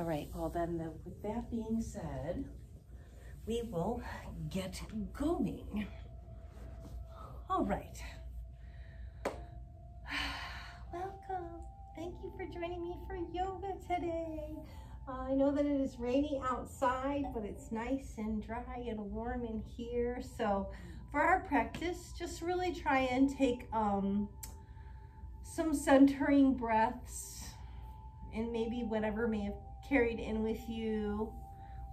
All right, well then, the, with that being said, we will get going. All right. Welcome. Thank you for joining me for yoga today. Uh, I know that it is rainy outside, but it's nice and dry and warm in here. So for our practice, just really try and take um, some centering breaths and maybe whatever may have carried in with you,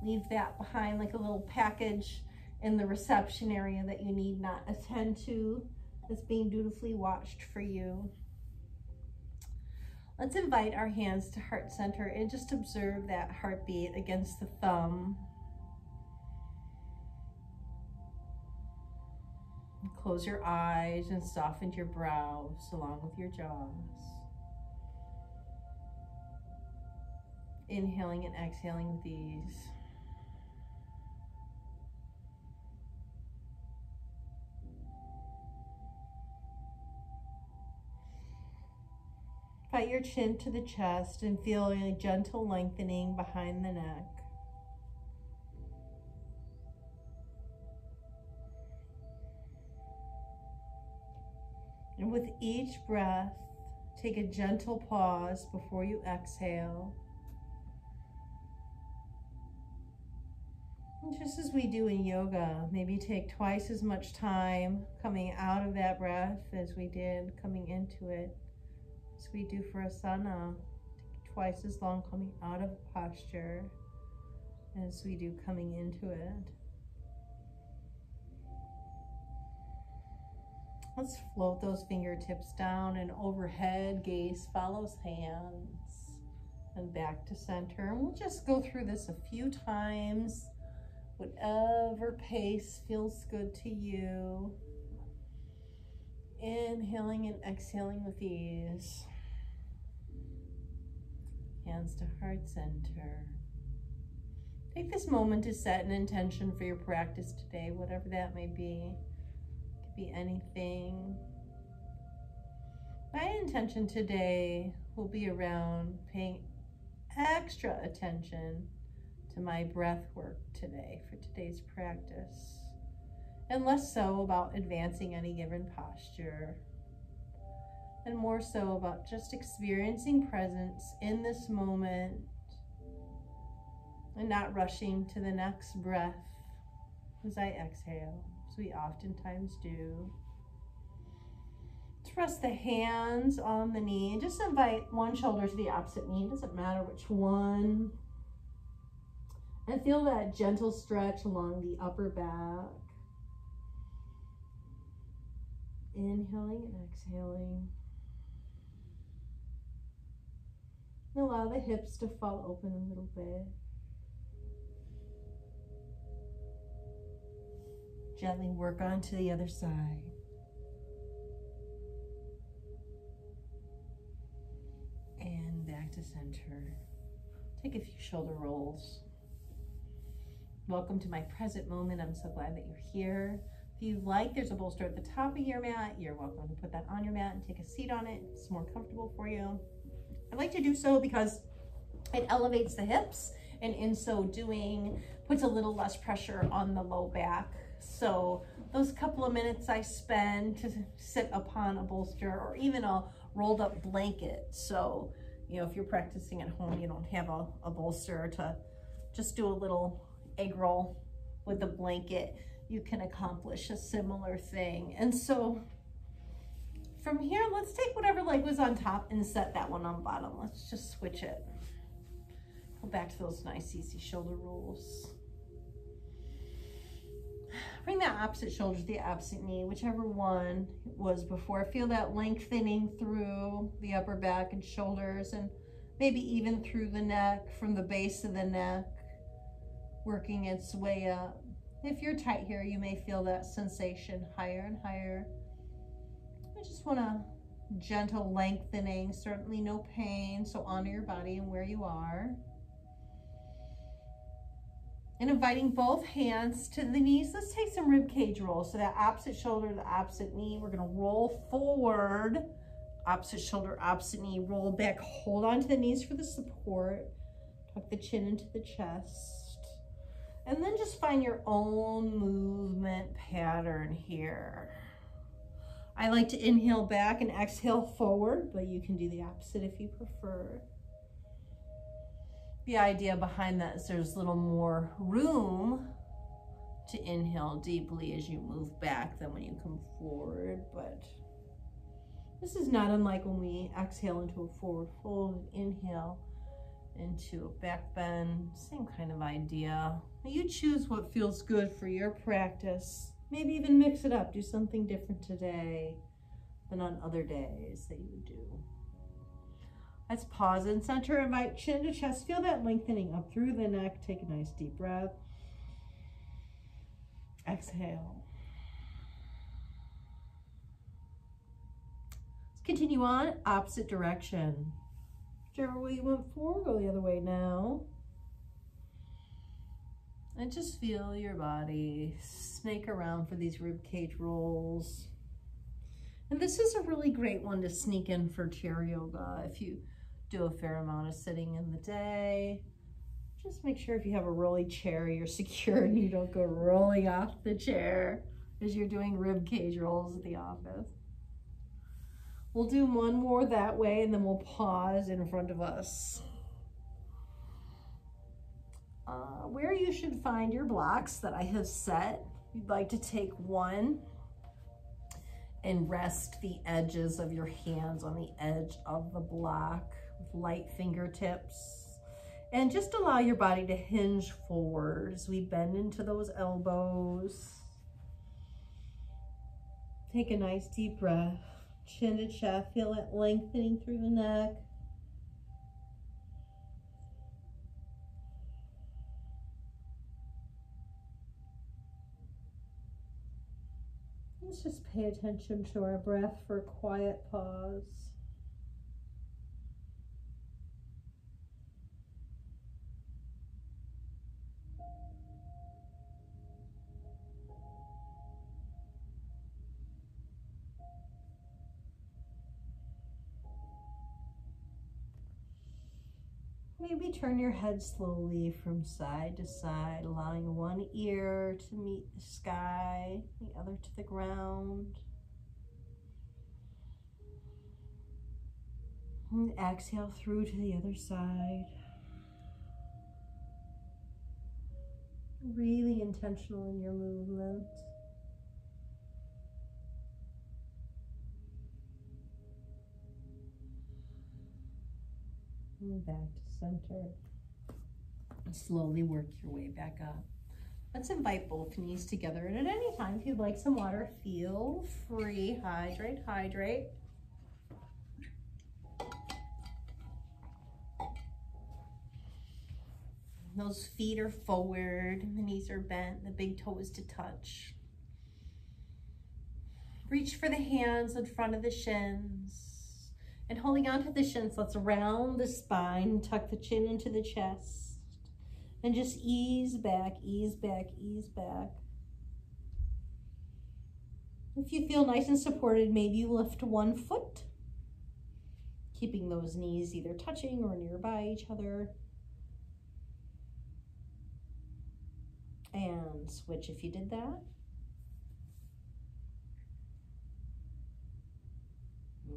leave that behind like a little package in the reception area that you need not attend to that's being dutifully watched for you. Let's invite our hands to heart center and just observe that heartbeat against the thumb. Close your eyes and soften your brows along with your jaws. Inhaling and exhaling with ease. Cut your chin to the chest and feel a gentle lengthening behind the neck. And with each breath, take a gentle pause before you exhale. Just as we do in yoga, maybe take twice as much time coming out of that breath as we did coming into it. As we do for asana, take twice as long coming out of posture as we do coming into it. Let's float those fingertips down and overhead, gaze follows hands and back to center. And we'll just go through this a few times, whatever pace feels good to you. Inhaling and exhaling with ease. Hands to heart center. Take this moment to set an intention for your practice today, whatever that may be It Could be anything. My intention today will be around paying extra attention to my breath work today for today's practice, and less so about advancing any given posture, and more so about just experiencing presence in this moment and not rushing to the next breath as I exhale as we oftentimes do. Rest the hands on the knee and just invite one shoulder to the opposite knee. It doesn't matter which one. And feel that gentle stretch along the upper back. Inhaling and exhaling. And allow the hips to fall open a little bit. Gently work on to the other side. And back to center. Take a few shoulder rolls. Welcome to my present moment. I'm so glad that you're here. If you like, there's a bolster at the top of your mat. You're welcome to put that on your mat and take a seat on it. It's more comfortable for you. I like to do so because it elevates the hips and in so doing puts a little less pressure on the low back so those couple of minutes I spend to sit upon a bolster or even a rolled up blanket. So, you know, if you're practicing at home, you don't have a, a bolster to just do a little egg roll with a blanket, you can accomplish a similar thing. And so from here, let's take whatever leg was on top and set that one on bottom. Let's just switch it. Go back to those nice easy shoulder rolls. Bring that opposite shoulder to the opposite knee, whichever one was before. Feel that lengthening through the upper back and shoulders and maybe even through the neck, from the base of the neck, working its way up. If you're tight here, you may feel that sensation higher and higher. I just want a gentle lengthening, certainly no pain, so honor your body and where you are. And inviting both hands to the knees. Let's take some rib cage rolls. So that opposite shoulder, the opposite knee. We're gonna roll forward. Opposite shoulder, opposite knee, roll back. Hold on to the knees for the support. Tuck the chin into the chest. And then just find your own movement pattern here. I like to inhale back and exhale forward, but you can do the opposite if you prefer. The idea behind that is there's a little more room to inhale deeply as you move back than when you come forward, but this is not unlike when we exhale into a forward fold and inhale into a back bend, same kind of idea. You choose what feels good for your practice. Maybe even mix it up, do something different today than on other days that you would do. Let's pause and center, invite chin to chest. Feel that lengthening up through the neck. Take a nice deep breath. Exhale. Let's continue on, opposite direction. Whichever way you went forward, go the other way now. And just feel your body snake around for these rib cage rolls. And this is a really great one to sneak in for chair yoga if you do a fair amount of sitting in the day. Just make sure if you have a rolly chair, you're secure and you don't go rolling off the chair as you're doing rib cage rolls at the office. We'll do one more that way and then we'll pause in front of us. Uh, where you should find your blocks that I have set, you'd like to take one and rest the edges of your hands on the edge of the block with light fingertips. And just allow your body to hinge forward as we bend into those elbows. Take a nice deep breath, chin to chest, feel it lengthening through the neck. Let's just pay attention to our breath for a quiet pause. Turn your head slowly from side to side, allowing one ear to meet the sky, the other to the ground. And exhale through to the other side. Really intentional in your movements. And back to center. And slowly work your way back up. Let's invite both knees together. And at any time, if you'd like some water, feel free. Hydrate, hydrate. Those feet are forward, the knees are bent, the big toe is to touch. Reach for the hands in front of the shins. And holding onto the shins, let's round the spine, tuck the chin into the chest. And just ease back, ease back, ease back. If you feel nice and supported, maybe you lift one foot, keeping those knees either touching or nearby each other. And switch if you did that.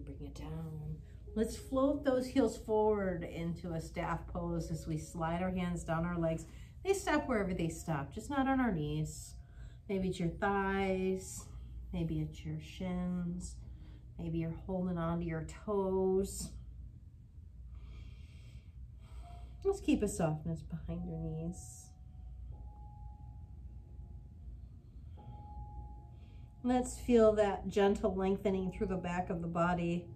bring it down. Let's float those heels forward into a staff pose as we slide our hands down our legs. They stop wherever they stop, just not on our knees. Maybe it's your thighs, maybe it's your shins, maybe you're holding on to your toes. Let's keep a softness behind your knees. Let's feel that gentle lengthening through the back of the body.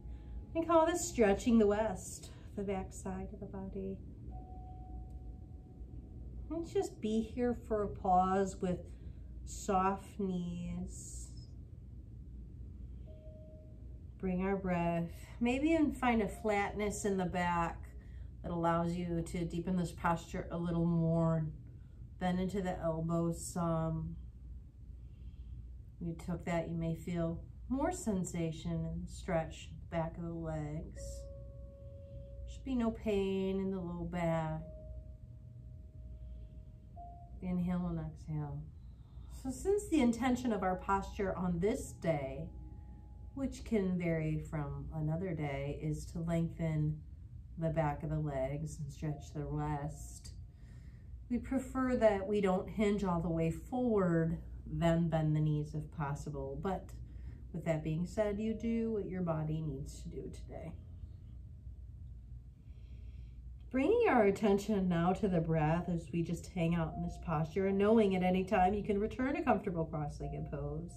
And call this stretching the west, the back side of the body. Let's just be here for a pause with soft knees. Bring our breath. Maybe even find a flatness in the back that allows you to deepen this posture a little more. Bend into the elbows some you took that, you may feel more sensation and stretch back of the legs. Should be no pain in the low back. Inhale and exhale. So since the intention of our posture on this day, which can vary from another day, is to lengthen the back of the legs and stretch the rest, we prefer that we don't hinge all the way forward, then bend the knees if possible. But with that being said, you do what your body needs to do today. Bringing our attention now to the breath as we just hang out in this posture and knowing at any time you can return to comfortable cross-legged pose.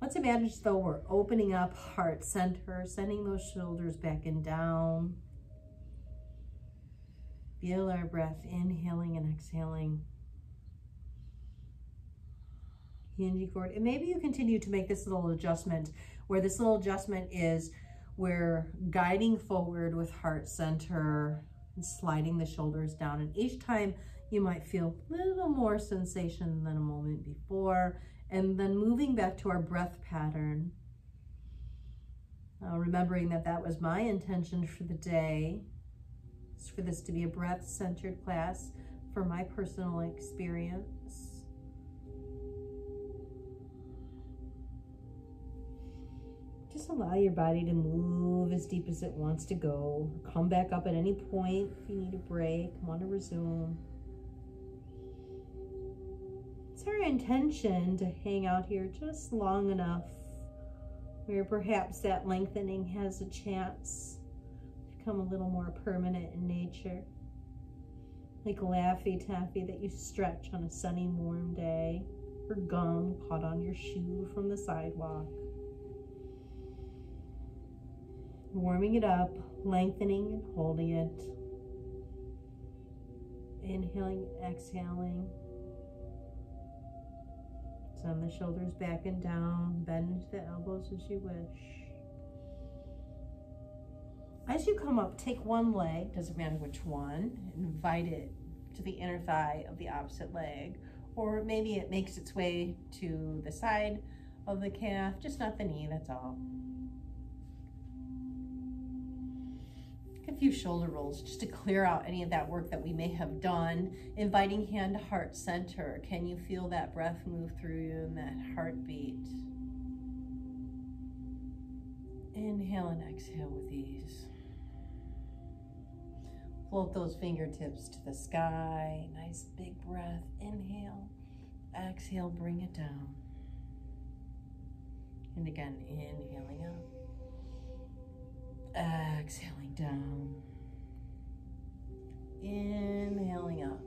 Let's imagine though we're opening up heart center, sending those shoulders back and down. Feel our breath inhaling and exhaling. Hinge cord. And maybe you continue to make this little adjustment where this little adjustment is we're guiding forward with heart center and sliding the shoulders down. And each time you might feel a little more sensation than a moment before. And then moving back to our breath pattern. Uh, remembering that that was my intention for the day, for this to be a breath-centered class for my personal experience. Just allow your body to move as deep as it wants to go. Come back up at any point if you need a break. Want to resume. It's our intention to hang out here just long enough where perhaps that lengthening has a chance to become a little more permanent in nature. Like Laffy Taffy that you stretch on a sunny, warm day, or gum caught on your shoe from the sidewalk warming it up, lengthening and holding it. Inhaling, exhaling. Send the shoulders back and down, bend the elbows as you wish. As you come up, take one leg, doesn't matter which one, invite it to the inner thigh of the opposite leg, or maybe it makes its way to the side of the calf, just not the knee, that's all. A few shoulder rolls just to clear out any of that work that we may have done. Inviting hand to heart center. Can you feel that breath move through you and that heartbeat? Inhale and exhale with ease. Float those fingertips to the sky. Nice big breath. Inhale. Exhale, bring it down. And again, inhaling up. Exhaling down. Inhaling up.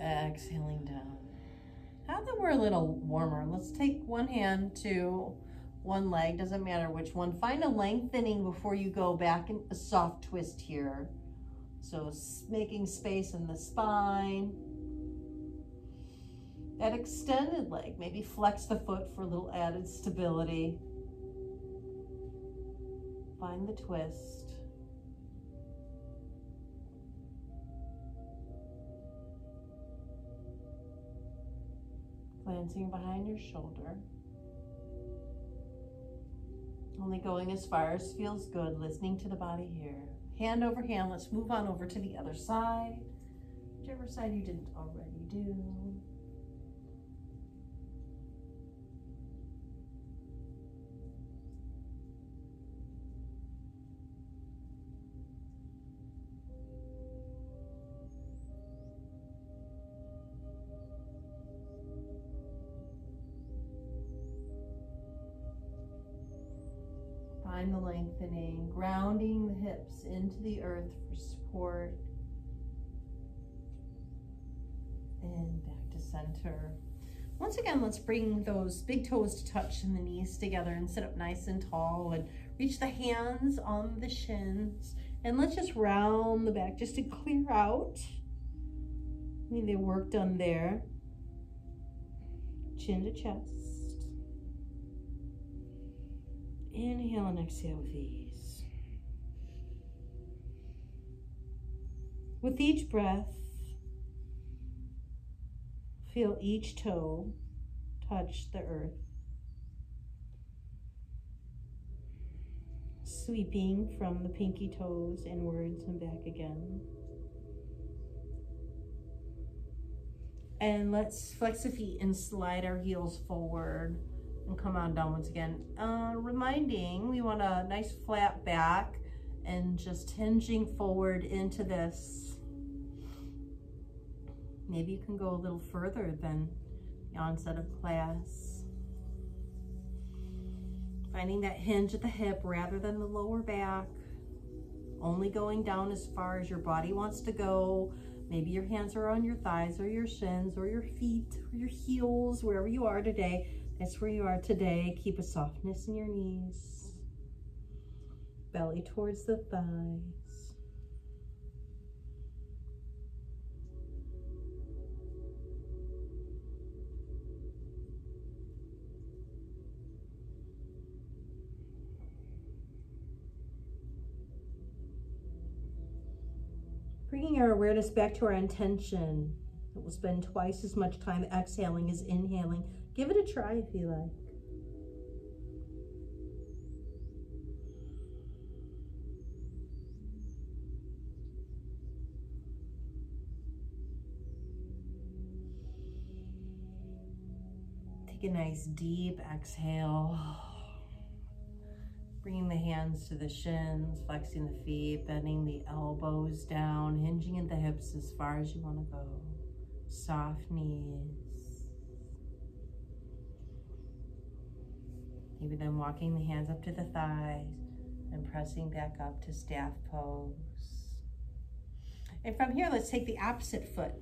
Exhaling down. Now that we're a little warmer, let's take one hand to one leg, doesn't matter which one. Find a lengthening before you go back in a soft twist here. So making space in the spine. That extended leg, maybe flex the foot for a little added stability. Find the twist. Glancing behind your shoulder. Only going as far as feels good, listening to the body here. Hand over hand, let's move on over to the other side. Whichever side you didn't already do. Grounding the hips into the earth for support. And back to center. Once again, let's bring those big toes to touch and the knees together and sit up nice and tall and reach the hands on the shins. And let's just round the back just to clear out any of the work done there. Chin to chest. Inhale and exhale with With each breath, feel each toe touch the earth. Sweeping from the pinky toes inwards and back again. And let's flex the feet and slide our heels forward and come on down once again. Uh, reminding we want a nice flat back and just hinging forward into this. Maybe you can go a little further than the onset of class. Finding that hinge at the hip rather than the lower back. Only going down as far as your body wants to go. Maybe your hands are on your thighs or your shins or your feet or your heels, wherever you are today. That's where you are today. Keep a softness in your knees. Belly towards the thighs. Bringing our awareness back to our intention. We'll spend twice as much time exhaling as inhaling. Give it a try if you like. Take a nice deep exhale. Bringing the hands to the shins, flexing the feet, bending the elbows down, hinging at the hips as far as you want to go. Soft knees. Maybe then walking the hands up to the thighs and pressing back up to staff pose. And from here, let's take the opposite foot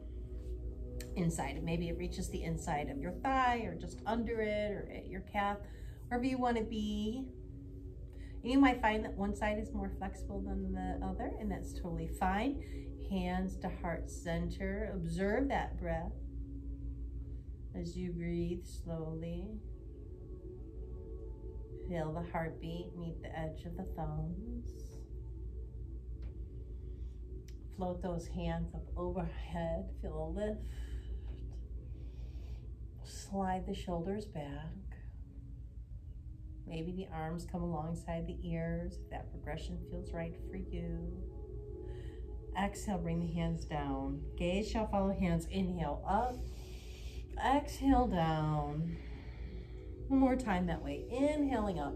inside. Maybe it reaches the inside of your thigh or just under it or at your calf, wherever you want to be. And You might find that one side is more flexible than the other, and that's totally fine. Hands to heart center. Observe that breath as you breathe slowly. Feel the heartbeat meet the edge of the thumbs. Float those hands up overhead. Feel a lift. Slide the shoulders back. Maybe the arms come alongside the ears if that progression feels right for you. Exhale, bring the hands down. Gaze shall follow hands. Inhale up. Exhale down. One more time that way. Inhaling up.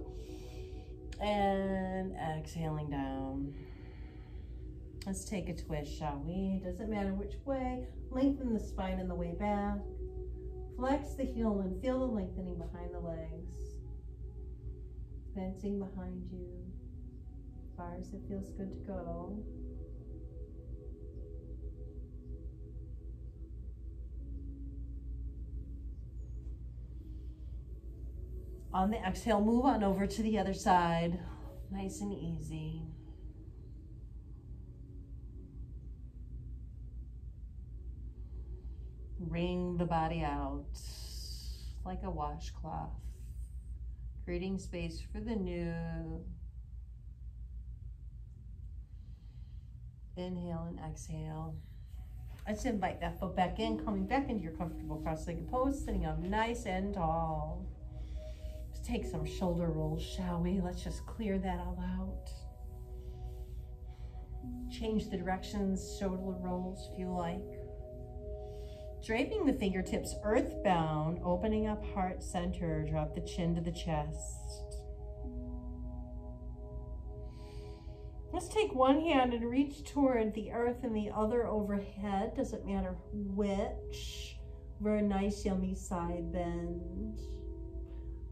And exhaling down. Let's take a twist, shall we? Doesn't matter which way. Lengthen the spine on the way back. Flex the heel and feel the lengthening behind the legs fencing behind you, as far as it feels good to go. On the exhale, move on over to the other side. Nice and easy. Wring the body out like a washcloth creating space for the new. Inhale and exhale. Let's invite that foot back in, coming back into your comfortable cross-legged pose, sitting up nice and tall. Let's take some shoulder rolls, shall we? Let's just clear that all out. Change the directions, shoulder rolls if you like. Draping the fingertips earthbound, opening up heart center, drop the chin to the chest. Let's take one hand and reach toward the earth and the other overhead. Doesn't matter which. A nice yummy side bend.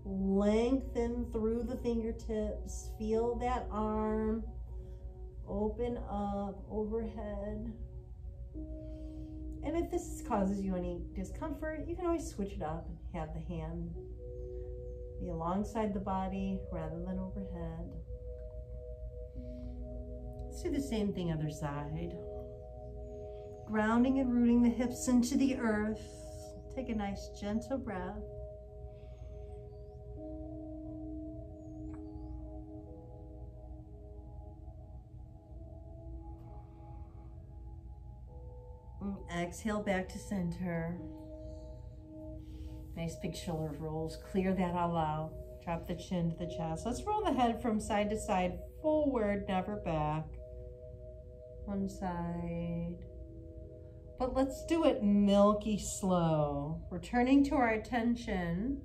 Lengthen through the fingertips. Feel that arm. Open up overhead. And if this causes you any discomfort, you can always switch it up and have the hand be alongside the body rather than overhead. Let's do the same thing other side. Grounding and rooting the hips into the earth. Take a nice gentle breath. Exhale back to center. Nice big shoulder rolls. Clear that all out. Drop the chin to the chest. Let's roll the head from side to side, forward, never back. One side. But let's do it milky slow. Returning to our attention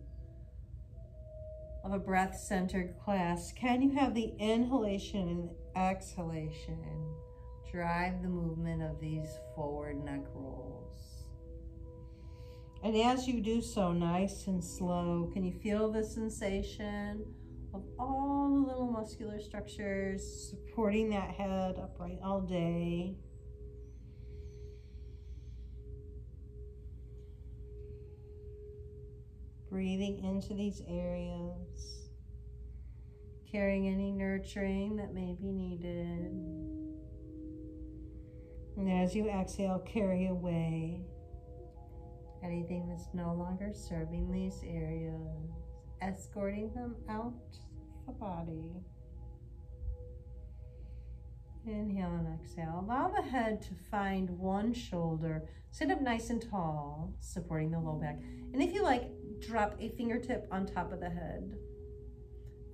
of a breath-centered class. Can you have the inhalation and exhalation drive the movement of these forward neck rolls? And as you do so, nice and slow, can you feel the sensation of all the little muscular structures supporting that head upright all day? breathing into these areas, carrying any nurturing that may be needed. And as you exhale, carry away anything that's no longer serving these areas, escorting them out the body. Inhale and exhale. Allow the head to find one shoulder. Sit up nice and tall, supporting the low back. And if you like, drop a fingertip on top of the head.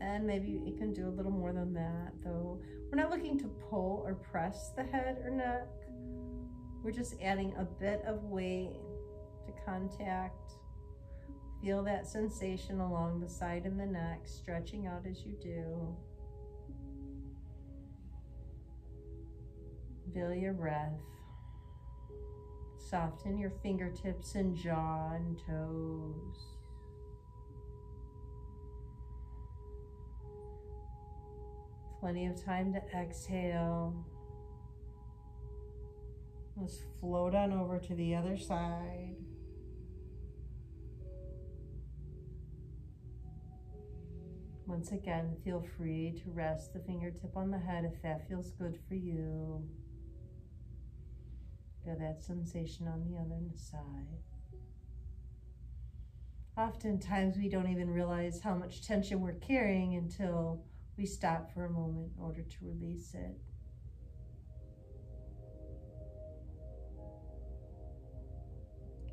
And maybe you can do a little more than that, though. We're not looking to pull or press the head or neck. We're just adding a bit of weight to contact. Feel that sensation along the side of the neck, stretching out as you do. Feel your breath. Soften your fingertips and jaw and toes. Plenty of time to exhale. Let's float on over to the other side. Once again, feel free to rest the fingertip on the head if that feels good for you. Feel that sensation on the other side. Oftentimes, we don't even realize how much tension we're carrying until we stop for a moment in order to release it.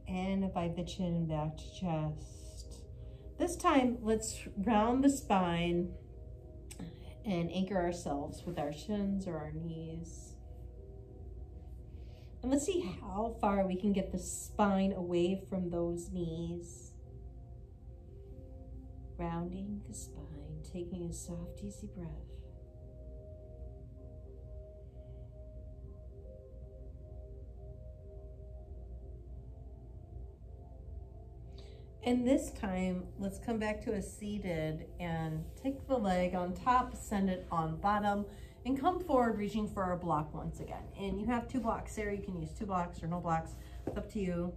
And invite the chin back to chest. This time, let's round the spine and anchor ourselves with our shins or our knees. And let's see how far we can get the spine away from those knees. Rounding the spine taking a soft, easy breath. And this time, let's come back to a seated and take the leg on top, send it on bottom, and come forward reaching for our block once again. And you have two blocks there. You can use two blocks or no blocks. It's up to you.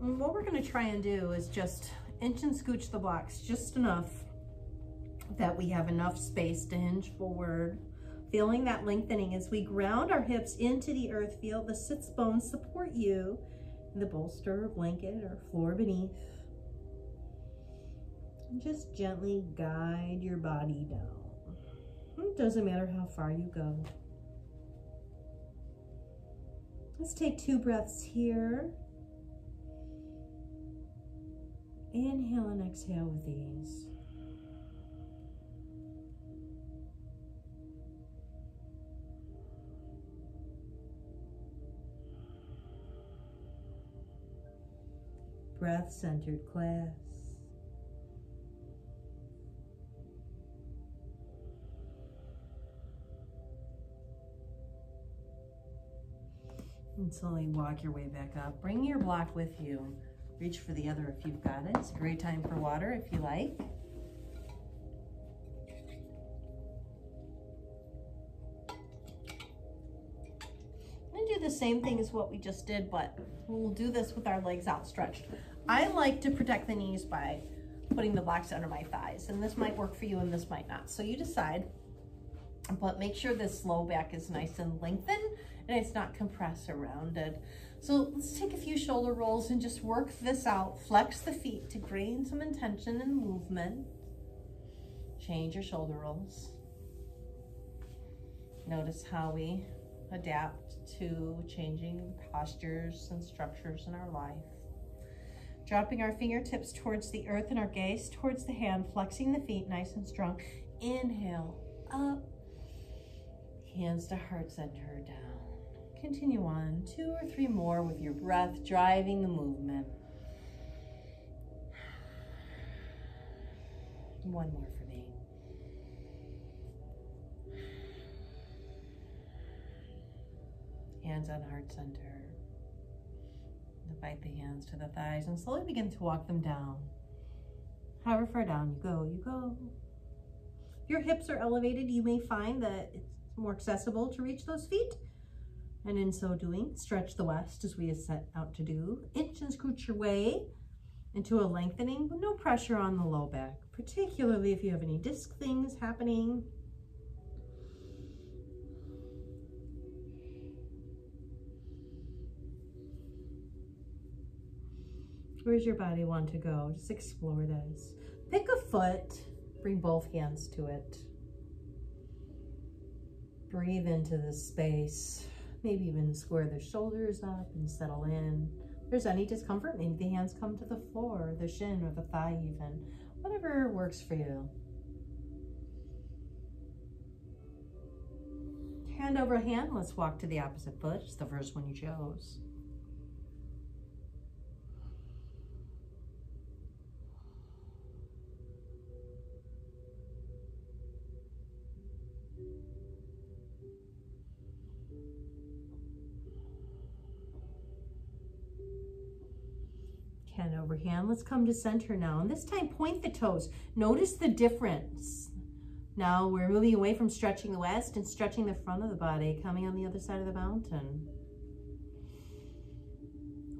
And what we're gonna try and do is just inch and scooch the blocks just enough that we have enough space to hinge forward. Feeling that lengthening as we ground our hips into the earth, feel the sits bones support you in the bolster or blanket or floor beneath. And just gently guide your body down. It doesn't matter how far you go. Let's take two breaths here. Inhale and exhale with ease. Breath centered class. And slowly walk your way back up. Bring your block with you. Reach for the other if you've got it. It's a great time for water if you like. Same thing as what we just did, but we'll do this with our legs outstretched. I like to protect the knees by putting the blocks under my thighs, and this might work for you and this might not. So you decide, but make sure this low back is nice and lengthened and it's not compressed or rounded. So let's take a few shoulder rolls and just work this out. Flex the feet to gain some intention and movement. Change your shoulder rolls. Notice how we adapt to changing postures and structures in our life. Dropping our fingertips towards the earth and our gaze towards the hand, flexing the feet nice and strong. Inhale, up. Hands to heart center down. Continue on two or three more with your breath driving the movement. One more for Hands on heart center. Invite the hands to the thighs and slowly begin to walk them down. However far down you go, you go. If your hips are elevated, you may find that it's more accessible to reach those feet. And in so doing, stretch the west as we have set out to do. Inch and scooch your way into a lengthening, but no pressure on the low back, particularly if you have any disc things happening Where's your body want to go? Just explore this. Pick a foot, bring both hands to it. Breathe into the space. Maybe even square the shoulders up and settle in. If there's any discomfort, maybe the hands come to the floor, the shin or the thigh even. Whatever works for you. Hand over hand, let's walk to the opposite foot. It's the first one you chose. Hand. Let's come to center now. And this time, point the toes. Notice the difference. Now we're moving away from stretching the west and stretching the front of the body, coming on the other side of the mountain.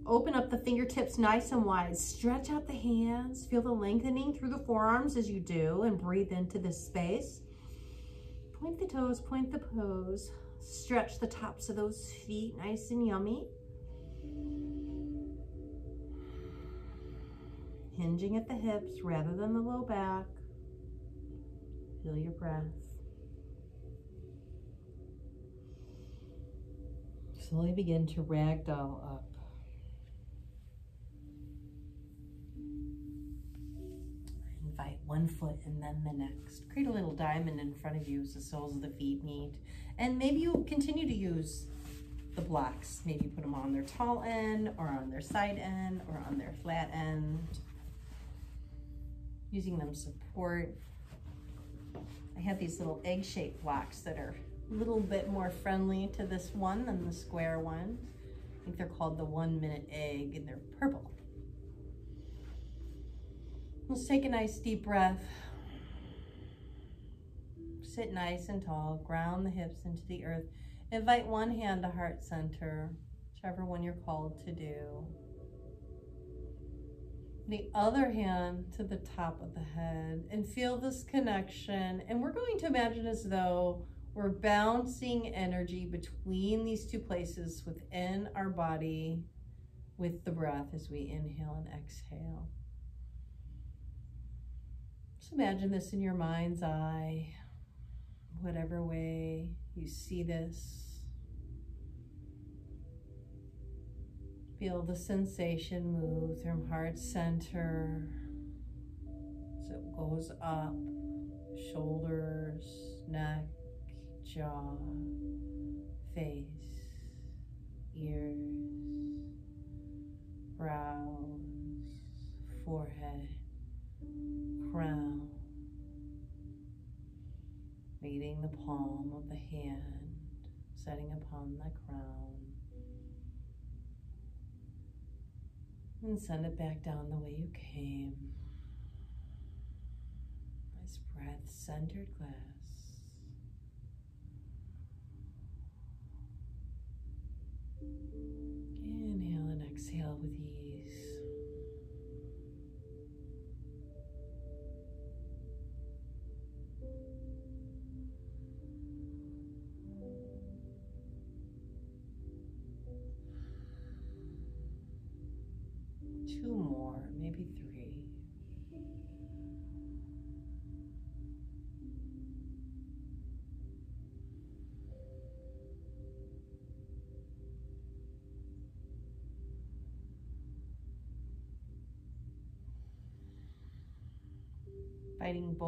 Open up the fingertips nice and wide. Stretch out the hands. Feel the lengthening through the forearms as you do and breathe into this space. Point the toes, point the pose. Stretch the tops of those feet nice and yummy. Hinging at the hips rather than the low back. Feel your breath. Slowly begin to ragdoll up. Invite one foot and then the next. Create a little diamond in front of you as the soles of the feet meet. And maybe you continue to use the blocks. Maybe put them on their tall end or on their side end or on their flat end using them support. I have these little egg-shaped blocks that are a little bit more friendly to this one than the square ones. I think they're called the one minute egg and they're purple. Let's take a nice deep breath. Sit nice and tall, ground the hips into the earth. Invite one hand to heart center, whichever one you're called to do the other hand to the top of the head and feel this connection. And we're going to imagine as though we're bouncing energy between these two places within our body with the breath as we inhale and exhale. Just imagine this in your mind's eye, whatever way you see this. Feel the sensation move through heart center as it goes up, shoulders, neck, jaw, face, ears, brows, forehead, crown, meeting the palm of the hand, setting upon the crown. And send it back down the way you came. Nice breath, centered glass. Inhale and exhale with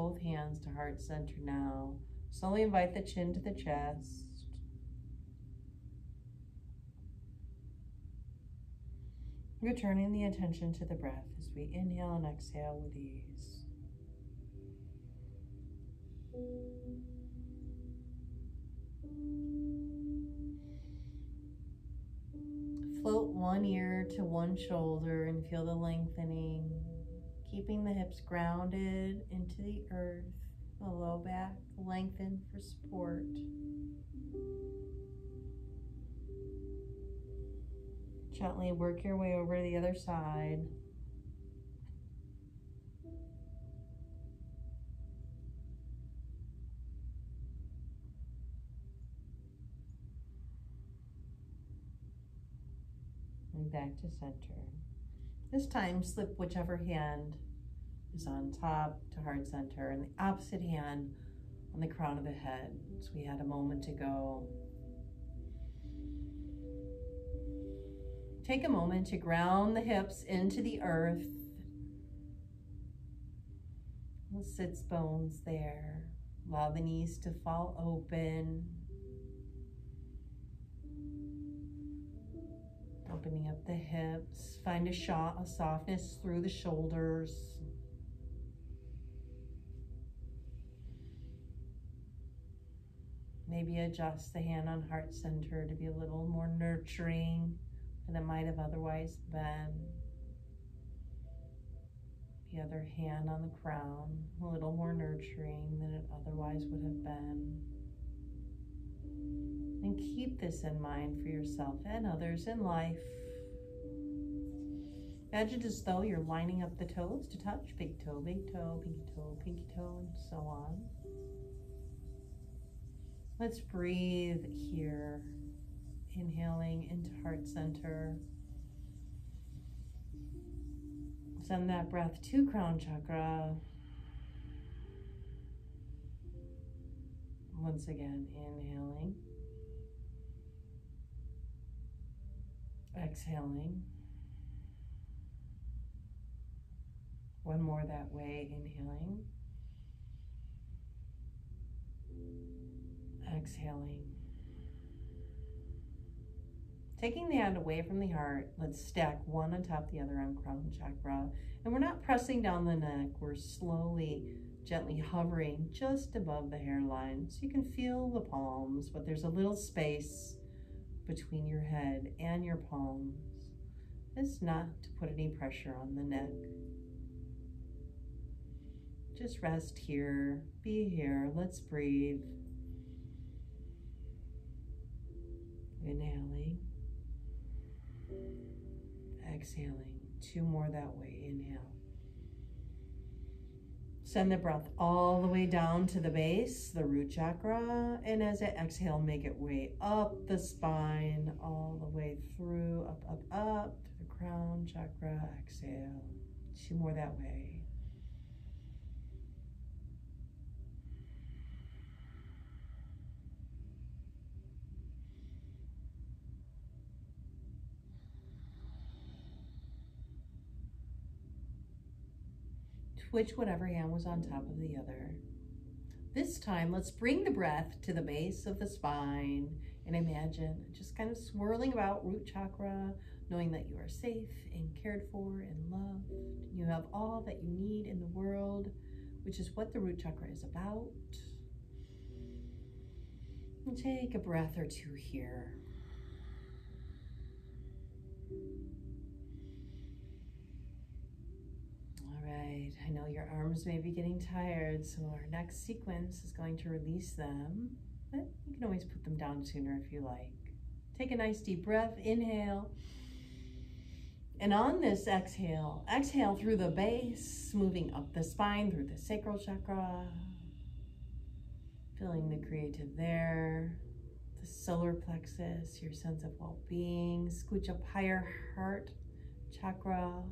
both hands to heart center now. Slowly invite the chin to the chest. Returning the attention to the breath as we inhale and exhale with ease. Float one ear to one shoulder and feel the lengthening keeping the hips grounded into the earth, the low back lengthened for support. Gently work your way over to the other side. And back to center. This time, slip whichever hand is on top to heart center and the opposite hand on the crown of the head. So we had a moment to go. Take a moment to ground the hips into the earth. The sits bones there. Allow the knees to fall open. Opening up the hips. Find a, shot, a softness through the shoulders. Maybe adjust the hand on heart center to be a little more nurturing than it might have otherwise been. The other hand on the crown, a little more nurturing than it otherwise would have been. And keep this in mind for yourself and others in life. Imagine as though you're lining up the toes to touch, big toe, big toe, pinky toe, pinky toe, and so on. Let's breathe here inhaling into heart center. Send that breath to crown chakra. Once again, inhaling. Exhaling. One more that way, inhaling. Exhaling. Taking the hand away from the heart, let's stack one on top of the other on crown chakra. And we're not pressing down the neck, we're slowly, gently hovering just above the hairline. So you can feel the palms, but there's a little space between your head and your palms. It's not to put any pressure on the neck. Just rest here, be here, let's breathe. Inhaling. Exhaling. Two more that way. Inhale. Send the breath all the way down to the base, the root chakra. And as I exhale, make it way up the spine, all the way through, up, up, up to the crown chakra. Exhale. Two more that way. Switch whatever hand was on top of the other. This time, let's bring the breath to the base of the spine and imagine just kind of swirling about root chakra, knowing that you are safe and cared for and loved. You have all that you need in the world, which is what the root chakra is about. And take a breath or two here. Right, I know your arms may be getting tired, so our next sequence is going to release them. But you can always put them down sooner if you like. Take a nice deep breath, inhale. And on this exhale, exhale through the base, moving up the spine through the sacral chakra. Feeling the creative there. The solar plexus, your sense of well-being. Scooch up higher heart chakra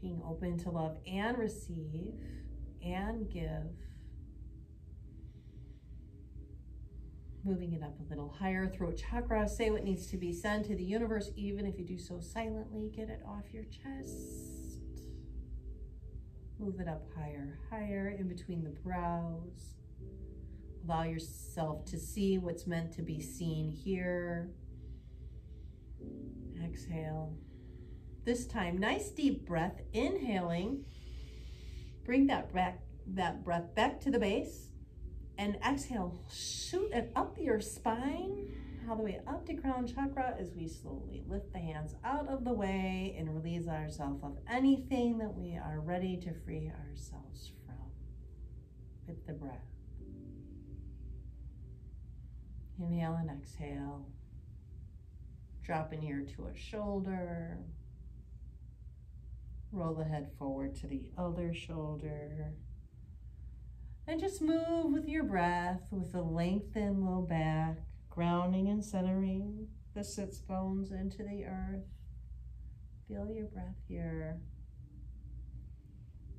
being open to love and receive and give. Moving it up a little higher, throat chakra. Say what needs to be said to the universe, even if you do so silently. Get it off your chest. Move it up higher, higher in between the brows. Allow yourself to see what's meant to be seen here. Exhale. This time, nice deep breath, inhaling. Bring that back, that breath back to the base and exhale, shoot it up your spine, all the way up to crown chakra as we slowly lift the hands out of the way and release ourselves of anything that we are ready to free ourselves from with the breath. Inhale and exhale. Drop an ear to a shoulder. Roll the head forward to the other shoulder. And just move with your breath with a lengthened low back, grounding and centering the sits bones into the earth. Feel your breath here.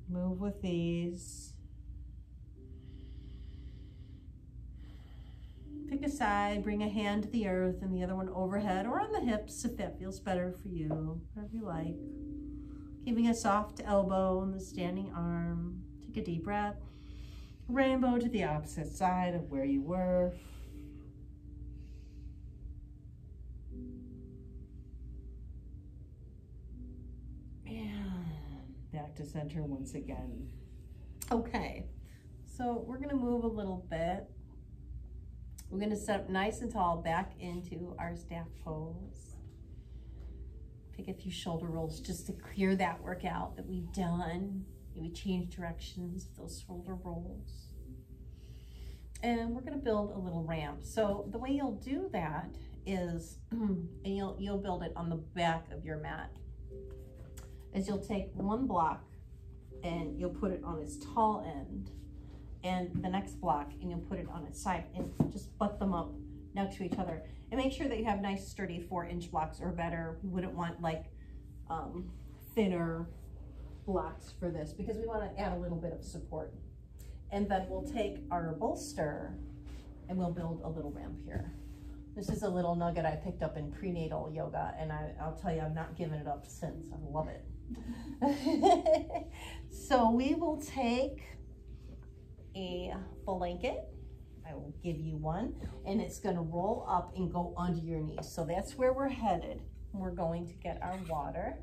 Move with ease. Pick a side, bring a hand to the earth and the other one overhead or on the hips if that feels better for you, whatever you like. Keeping a soft elbow on the standing arm. Take a deep breath. Rainbow to the opposite side of where you were. And back to center once again. Okay, so we're gonna move a little bit. We're gonna set up nice and tall back into our staff pose. Take a few shoulder rolls just to clear that workout that we've done. We change directions, with those shoulder rolls. And we're gonna build a little ramp. So the way you'll do that is, and you'll, you'll build it on the back of your mat, is you'll take one block and you'll put it on its tall end and the next block and you'll put it on its side and just butt them up next to each other. And make sure that you have nice sturdy four inch blocks or better. We wouldn't want like um, thinner blocks for this because we want to add a little bit of support. And then we'll take our bolster and we'll build a little ramp here. This is a little nugget I picked up in prenatal yoga and I, will tell you I've not given it up since. I love it. so we will take a blanket. I will give you one and it's going to roll up and go under your knees. So that's where we're headed. We're going to get our water.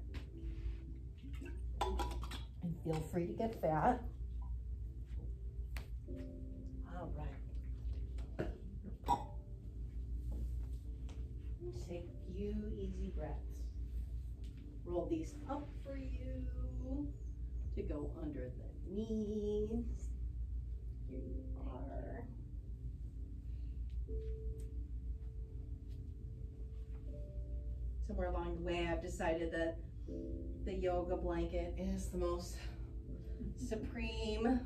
And feel free to get that. All right. Take a few easy breaths. Roll these up for you to go under the knees. Here you Somewhere along the way, I've decided that the yoga blanket is the most supreme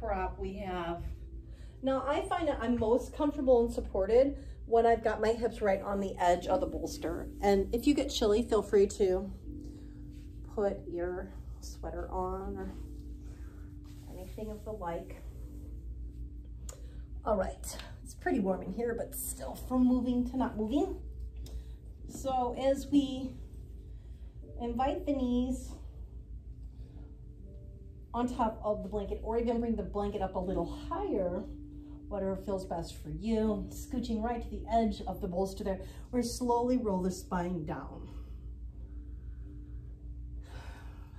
prop we have. Now, I find that I'm most comfortable and supported when I've got my hips right on the edge of the bolster. And if you get chilly, feel free to put your sweater on or anything of the like. All right, it's pretty warm in here, but still from moving to not moving. So as we invite the knees on top of the blanket or even bring the blanket up a little higher, whatever feels best for you. Scooching right to the edge of the bolster there. We're slowly roll the spine down.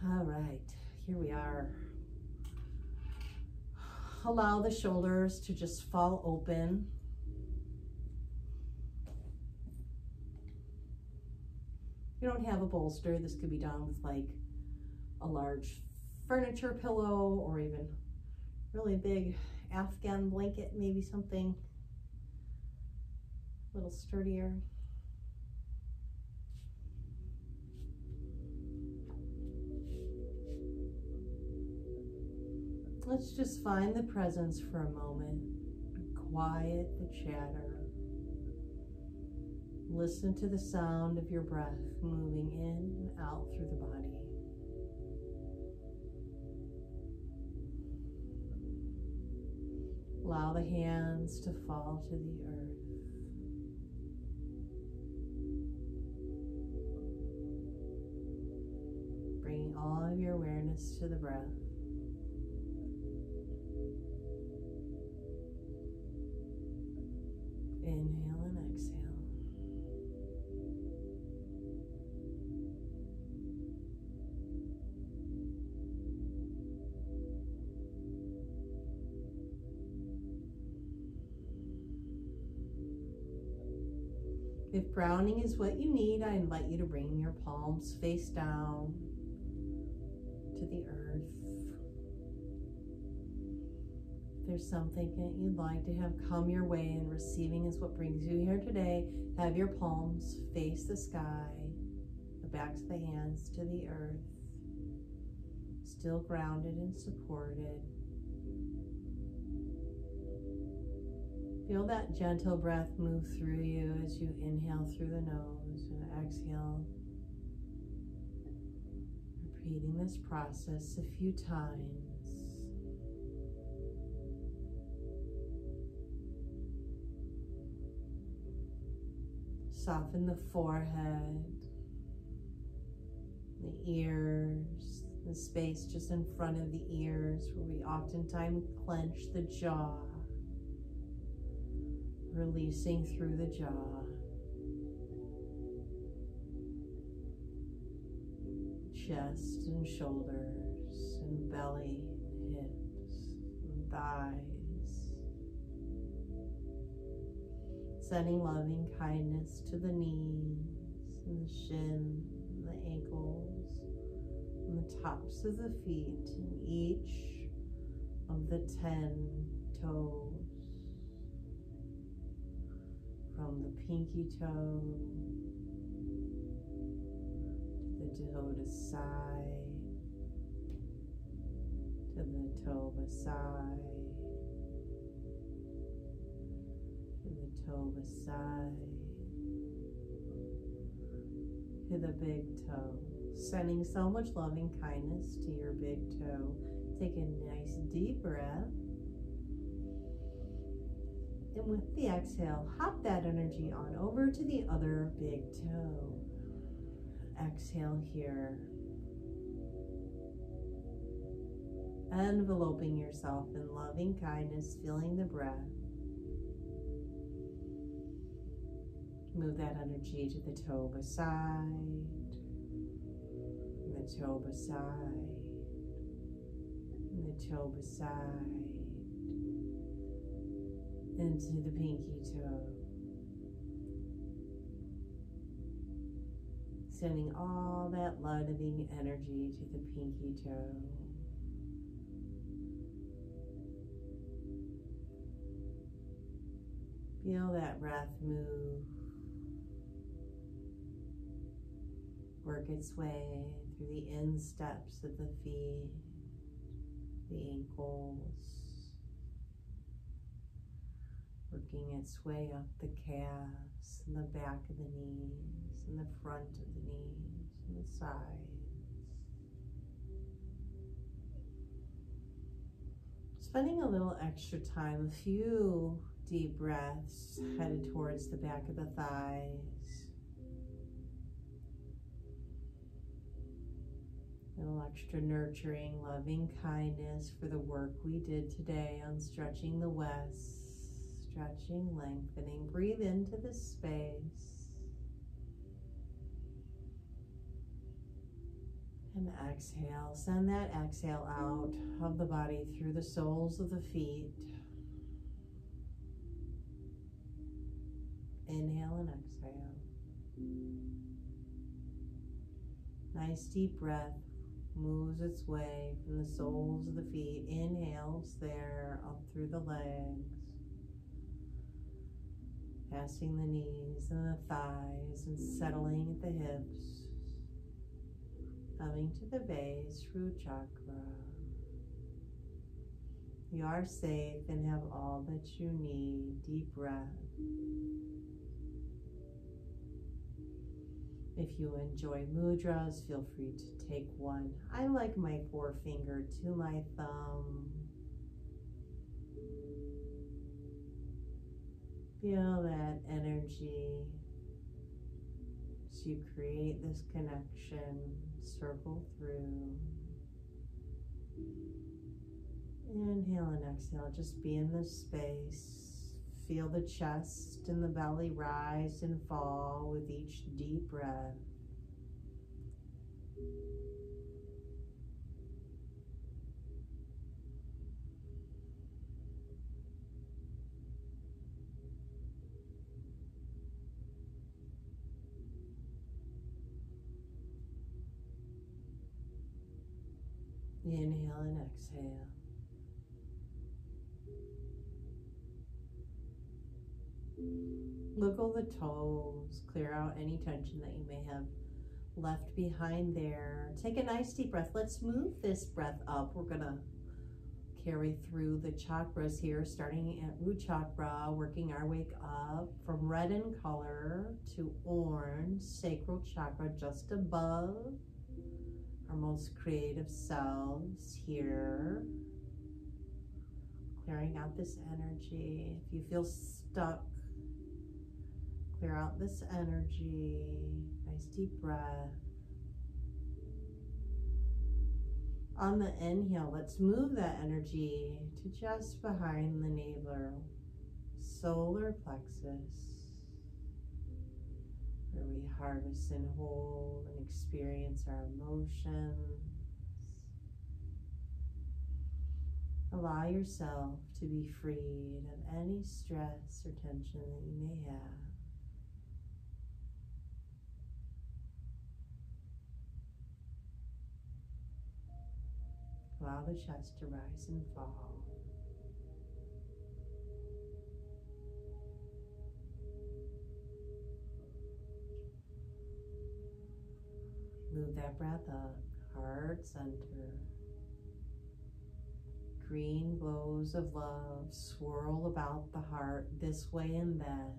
All right, here we are allow the shoulders to just fall open. You don't have a bolster, this could be done with like a large furniture pillow or even really big Afghan blanket, maybe something a little sturdier. Let's just find the presence for a moment. Quiet the chatter. Listen to the sound of your breath moving in and out through the body. Allow the hands to fall to the earth. Bringing all of your awareness to the breath. Inhale If browning is what you need, I invite you to bring your palms face down to the earth. If there's something that you'd like to have come your way and receiving is what brings you here today, have your palms face the sky, the backs of the hands to the earth, still grounded and supported. Feel that gentle breath move through you as you inhale through the nose and exhale. Repeating this process a few times. Soften the forehead, the ears, the space just in front of the ears where we oftentimes clench the jaw releasing through the jaw. Chest and shoulders and belly, hips and thighs. Sending loving kindness to the knees and the shin, and the ankles, and the tops of the feet, and each of the ten toes from the pinky toe to the toe to side to the toe beside to the toe beside to the big toe. Sending so much loving kindness to your big toe. Take a nice deep breath and with the exhale, hop that energy on over to the other big toe. Exhale here. Enveloping yourself in loving kindness, feeling the breath. Move that energy to the toe beside, the toe beside, the toe beside into the pinky toe. Sending all that loving energy to the pinky toe. Feel that breath move. Work its way through the insteps of the feet, the ankles, working its way up the calves and the back of the knees and the front of the knees and the sides. Spending a little extra time, a few deep breaths headed towards the back of the thighs. A little extra nurturing, loving kindness for the work we did today on stretching the west stretching, lengthening. Breathe into the space. And exhale. Send that exhale out of the body through the soles of the feet. Inhale and exhale. Nice deep breath moves its way from the soles of the feet. Inhales there up through the legs passing the knees and the thighs and settling at the hips, coming to the base, root chakra. You are safe and have all that you need. Deep breath. If you enjoy mudras, feel free to take one. I like my forefinger to my thumb Feel that energy as you create this connection, circle through. Inhale and exhale, just be in this space. Feel the chest and the belly rise and fall with each deep breath. Inhale and exhale. Wiggle the toes, clear out any tension that you may have left behind there. Take a nice deep breath. Let's move this breath up. We're to carry through the chakras here, starting at root chakra, working our way up from red in color to orange, sacral chakra just above our most creative selves here. Clearing out this energy. If you feel stuck, clear out this energy. Nice deep breath. On the inhale, let's move that energy to just behind the navel, solar plexus, where we harvest and hold and experience our emotions. Allow yourself to be freed of any stress or tension that you may have. Allow the chest to rise and fall. Breath up, heart center. Green glows of love swirl about the heart this way and that.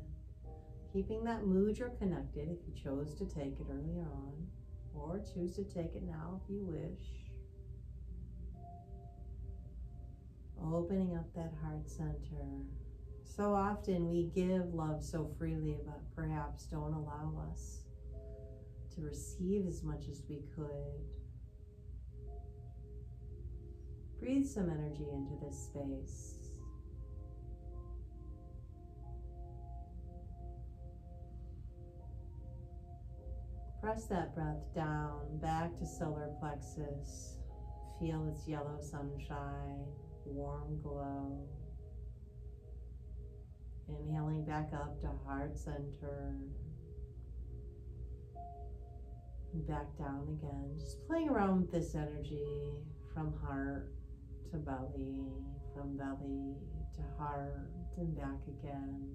Keeping that mudra connected if you chose to take it earlier on, or choose to take it now if you wish. Opening up that heart center. So often we give love so freely, but perhaps don't allow us to receive as much as we could. Breathe some energy into this space. Press that breath down, back to solar plexus. Feel its yellow sunshine warm glow. Inhaling back up to heart center. Back down again. Just playing around with this energy from heart to belly, from belly to heart, and back again.